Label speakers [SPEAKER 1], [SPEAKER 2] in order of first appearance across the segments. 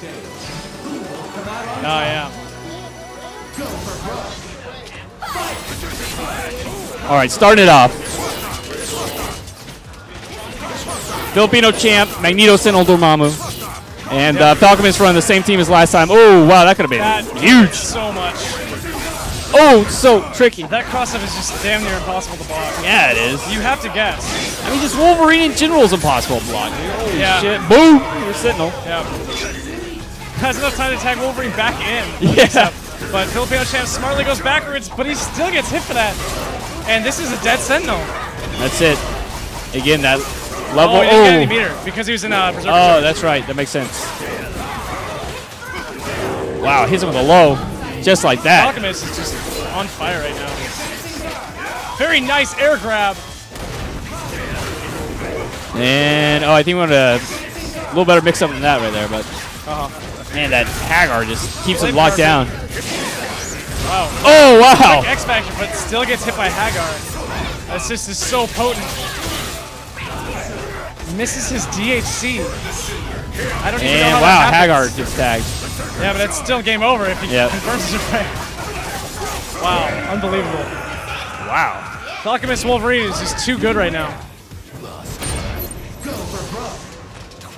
[SPEAKER 1] Oh, yeah.
[SPEAKER 2] All right, starting it off. Filipino champ, Magneto Sentinel Dormammu. And uh, Falcomist run the same team as last time. Oh, wow, that could have been
[SPEAKER 1] That
[SPEAKER 2] huge.
[SPEAKER 1] so much.
[SPEAKER 2] Oh, so tricky.
[SPEAKER 1] That cross-up is just damn near impossible to block.
[SPEAKER 2] Yeah, it is.
[SPEAKER 1] You have to guess.
[SPEAKER 2] I mean, just Wolverine in general is impossible to block. Holy
[SPEAKER 1] Yeah.
[SPEAKER 2] shit. Boom! You're Sentinel.
[SPEAKER 1] Yeah. Has enough time to tag Wolverine back in.
[SPEAKER 2] Yeah.
[SPEAKER 1] But Filipino champ smartly goes backwards, but he still gets hit for that. And this is a dead Sentinel.
[SPEAKER 2] That's it. Again, that level.
[SPEAKER 1] Oh, he didn't get any
[SPEAKER 2] Oh,
[SPEAKER 1] meter because he was in uh, Berserker.
[SPEAKER 2] oh that's right. That makes sense. Wow, hits him with a low. Just like that.
[SPEAKER 1] Falcomist is just on fire right now. Very nice air grab.
[SPEAKER 2] And, oh, I think we want a little better mix up than that right there, but.
[SPEAKER 1] Uh-huh.
[SPEAKER 2] Man, that Haggar just keeps him locked down.
[SPEAKER 1] Wow.
[SPEAKER 2] Oh, wow.
[SPEAKER 1] X Factor, but still gets hit by Haggar. This just is so potent. Misses his DHC. I don't even know how
[SPEAKER 2] And,
[SPEAKER 1] that
[SPEAKER 2] wow. Haggar gets tagged.
[SPEAKER 1] Yeah, but it's still game over if he
[SPEAKER 2] Yep.
[SPEAKER 1] confirms his array. Wow, unbelievable.
[SPEAKER 2] Wow.
[SPEAKER 1] Falcomist Wolverine is just too good right now.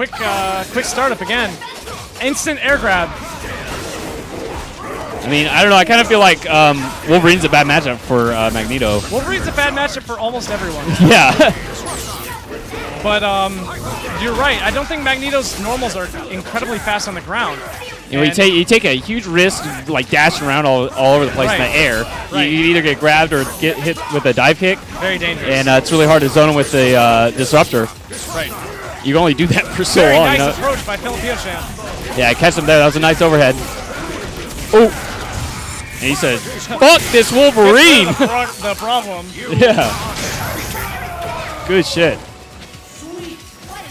[SPEAKER 1] Quick, uh, quick startup again. Instant air grab.
[SPEAKER 2] I mean, I don't know. I kind of feel like um, Wolverine's a bad matchup for uh, Magneto.
[SPEAKER 1] Wolverine's a bad matchup for almost everyone.
[SPEAKER 2] Yeah.
[SPEAKER 1] But um, you're right. I don't think Magneto's normals are incredibly fast on the ground.
[SPEAKER 2] You know, you take you take a huge risk, like dashing around all, all over the place in the air.
[SPEAKER 1] Right.
[SPEAKER 2] You, you either get grabbed or get hit with a dive kick,
[SPEAKER 1] Very dangerous.
[SPEAKER 2] and uh, it's really hard to zone him with the uh, disruptor.
[SPEAKER 1] right.
[SPEAKER 2] You can only do that for so
[SPEAKER 1] Very
[SPEAKER 2] long.
[SPEAKER 1] nice
[SPEAKER 2] you know?
[SPEAKER 1] approach by Filipino champ.
[SPEAKER 2] Yeah, I catch him there. That was a nice overhead. Oh. And he says, "Fuck this Wolverine."
[SPEAKER 1] the, the problem.
[SPEAKER 2] yeah. Good shit.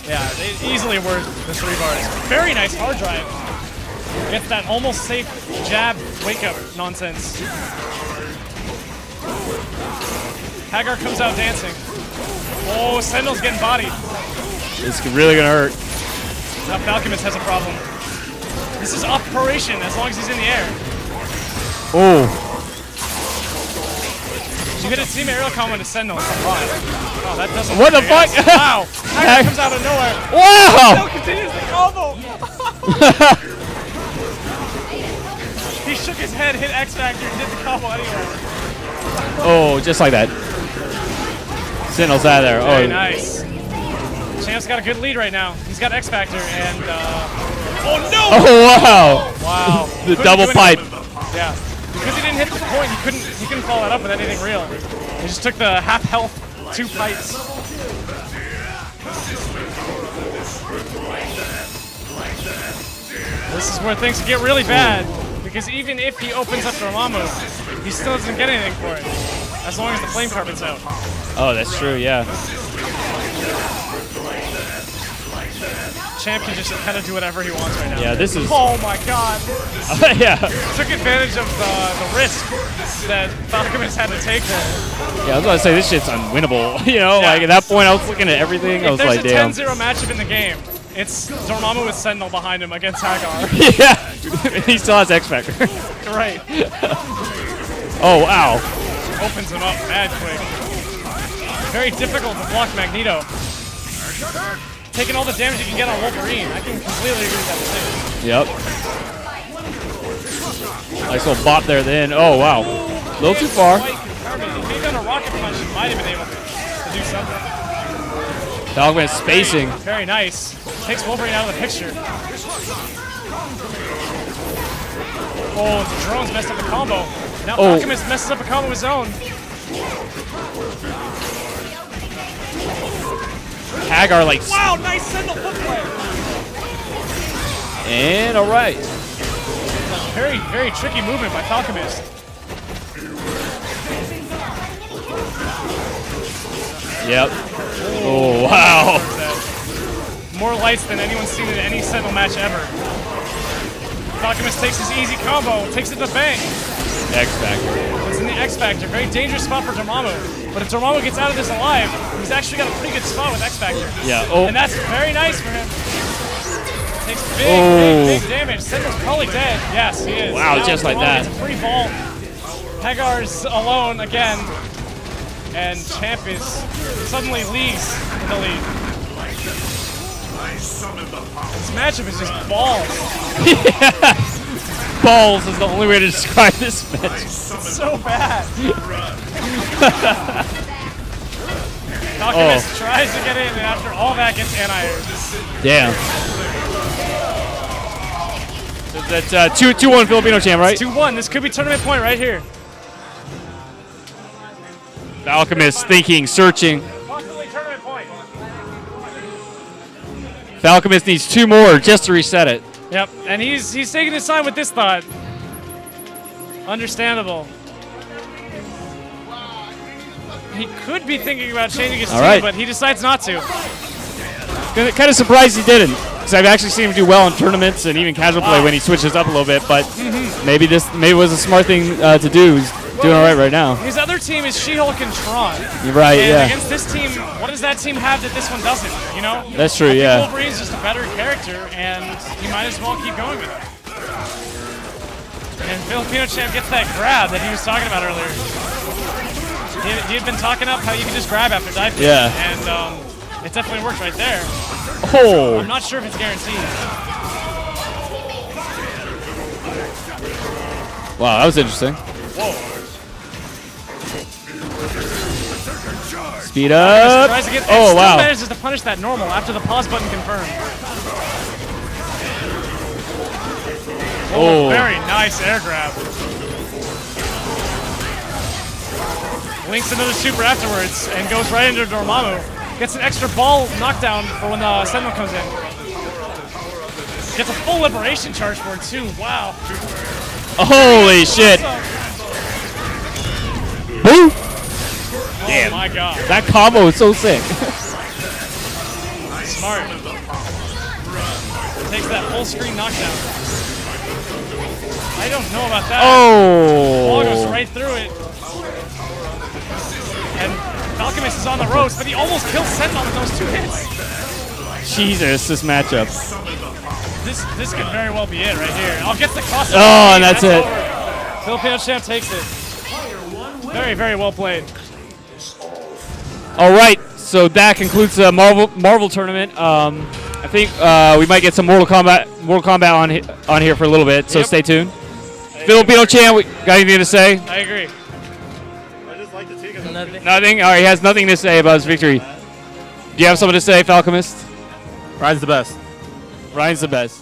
[SPEAKER 1] Yeah, they easily worth the three bars. Very nice hard drive. Gets that almost safe jab wake up nonsense. Haggar comes out dancing. Oh, Sentinel's getting bodied.
[SPEAKER 2] It's really gonna hurt.
[SPEAKER 1] Now Falcomist has a problem. This is operation as long as he's in the air.
[SPEAKER 2] Oh.
[SPEAKER 1] You hit a team aerial combo to Sentinel. It's a lot. Oh, that doesn't
[SPEAKER 2] What the fuck?
[SPEAKER 1] guess. Wow. Haggar comes out of nowhere.
[SPEAKER 2] Wow.
[SPEAKER 1] Still continues the combo. he shook his head, hit X Factor, and did the combo anyway.
[SPEAKER 2] Oh, just like that. Sentinel's out of there.
[SPEAKER 1] Very
[SPEAKER 2] Oh,
[SPEAKER 1] nice. Champ's got a good lead right now. He's got X Factor and uh, oh no!
[SPEAKER 2] oh wow.
[SPEAKER 1] Wow.
[SPEAKER 2] The double pipe.
[SPEAKER 1] Yeah. Because he didn't hit the point, he couldn't he couldn't follow that up with anything real. He just took the half health two pipes. This is where things get really bad. Because even if he opens up Dormammu, he still doesn't get anything for it. As long as the flame carpet's out.
[SPEAKER 2] Oh, that's true. Yeah.
[SPEAKER 1] Champ can just kind of do whatever he wants right now.
[SPEAKER 2] Yeah. This is.
[SPEAKER 1] Oh my god.
[SPEAKER 2] yeah.
[SPEAKER 1] Took advantage of the, the risk that Falcomist had to take there.
[SPEAKER 2] Yeah. I was about to say this shit's unwinnable. You know,
[SPEAKER 1] Yeah.
[SPEAKER 2] like at that point, I was looking at everything. I
[SPEAKER 1] If
[SPEAKER 2] was
[SPEAKER 1] there's a 10-0 matchup in the game, it's Dormammu with Sentinel behind him against Haggar.
[SPEAKER 2] yeah. he still has X Factor.
[SPEAKER 1] right.
[SPEAKER 2] oh wow.
[SPEAKER 1] Opens him up mad quick. Very difficult to block Magneto. Taking all the damage you can get on Wolverine. I can completely agree with that decision.
[SPEAKER 2] Yep. Nice little bop there. Then. Oh wow. A little too far.
[SPEAKER 1] Quite determined. If he'd done a rocket punch, he might have been able to, do something.
[SPEAKER 2] Falcon spacing.
[SPEAKER 1] Very nice. Takes Wolverine out of the picture. Oh, the drones messed up the combo. Now
[SPEAKER 2] Oh.
[SPEAKER 1] Falcomist messes up a combo of his own.
[SPEAKER 2] Haggar like.
[SPEAKER 1] Wow, nice Sentinel footplay.
[SPEAKER 2] And all right.
[SPEAKER 1] Very, very tricky movement by Falcomist.
[SPEAKER 2] Yep. Oh. oh wow.
[SPEAKER 1] More lights than anyone's seen in any Sentinel match ever. Falcomist takes his easy combo, takes it to the bank.
[SPEAKER 2] X Factor.
[SPEAKER 1] It's in the X Factor. Very dangerous spot for Dormammu. But if Dormammu gets out of this alive, he's actually got a pretty good spot with X Factor.
[SPEAKER 2] Yeah. Oh.
[SPEAKER 1] And that's oh. very nice for him. Takes big,
[SPEAKER 2] Oh.
[SPEAKER 1] big, big damage. Sentinel's probably dead. Yes, he is.
[SPEAKER 2] Wow,
[SPEAKER 1] Now
[SPEAKER 2] just like that.
[SPEAKER 1] gets a free ball. Haggar's alone again. And Champ is suddenly leagues in the lead. This matchup is just balls.
[SPEAKER 2] Balls is the only way to describe this match.
[SPEAKER 1] It's so bad.
[SPEAKER 2] Oh.
[SPEAKER 1] Falcomist tries to get in, and after all that gets anti-aired.
[SPEAKER 2] Damn. So That's uh, two two one Filipino champ, right?
[SPEAKER 1] 2-1. This could be tournament point right here.
[SPEAKER 2] The Falcomist thinking, searching.
[SPEAKER 1] Possibly tournament point.
[SPEAKER 2] The Falcomist needs two more just to reset it.
[SPEAKER 1] Yep, and he's he's taking his time with this thought. Understandable. He could be thinking about changing his
[SPEAKER 2] All
[SPEAKER 1] team,
[SPEAKER 2] right.
[SPEAKER 1] but he decides not to.
[SPEAKER 2] Kind of surprised he didn't, because I've actually seen him do well in tournaments and even casual play when he switches up a little bit. But maybe this maybe it was a smart thing uh, to do. Doing all right right now.
[SPEAKER 1] His other team is She-Hulk and Tron.
[SPEAKER 2] Right,
[SPEAKER 1] And
[SPEAKER 2] yeah.
[SPEAKER 1] against this team, what does that team have that this one doesn't? You know?
[SPEAKER 2] That's true,
[SPEAKER 1] I think
[SPEAKER 2] yeah.
[SPEAKER 1] Wolverine's just a better character, and you might as well keep going with it. And Filipino champ gets that grab that he was talking about earlier. He, he had been talking up how you can just grab after dive. kick,
[SPEAKER 2] Yeah.
[SPEAKER 1] And um, it definitely worked right there.
[SPEAKER 2] Oh,
[SPEAKER 1] I'm not sure if it's guaranteed.
[SPEAKER 2] wow, that was interesting. Speed up.
[SPEAKER 1] Tries to get, oh, and
[SPEAKER 2] Oh
[SPEAKER 1] still
[SPEAKER 2] wow.
[SPEAKER 1] manages to punish that normal after the pause button confirmed.
[SPEAKER 2] Oh, oh.
[SPEAKER 1] Very nice air grab. Links another super afterwards and goes right into Dormammu. Gets an extra ball knockdown for when the Sentinel comes in. Gets a full liberation charge for it too. Wow.
[SPEAKER 2] Holy shit. Boom.
[SPEAKER 1] Oh my god.
[SPEAKER 2] That combo is so sick.
[SPEAKER 1] Smart. Takes that full screen knockdown. I don't know about that. Oh. Ball goes right through it. And Falcomist is on the ropes, but he almost kills Sentinel with those two hits.
[SPEAKER 2] Jesus, this matchup.
[SPEAKER 1] This this could very well be it right here. I'll get the cross.
[SPEAKER 2] Oh, and that's it.
[SPEAKER 1] over. Filipino champ takes it. Very, very well played.
[SPEAKER 2] All right, so that concludes the Marvel Marvel tournament. Um, I think uh, we might get some Mortal Kombat Mortal Kombat on he- on here for a little bit, so
[SPEAKER 1] Yep.
[SPEAKER 2] stay tuned. Filipino champ, we- got anything to say?
[SPEAKER 1] I agree. I just like the tea nothing.
[SPEAKER 2] nothing. All right, he has nothing to say about his victory. Do you have something to say, Falcomist?
[SPEAKER 3] Ryan's the best.
[SPEAKER 2] Ryan's the best.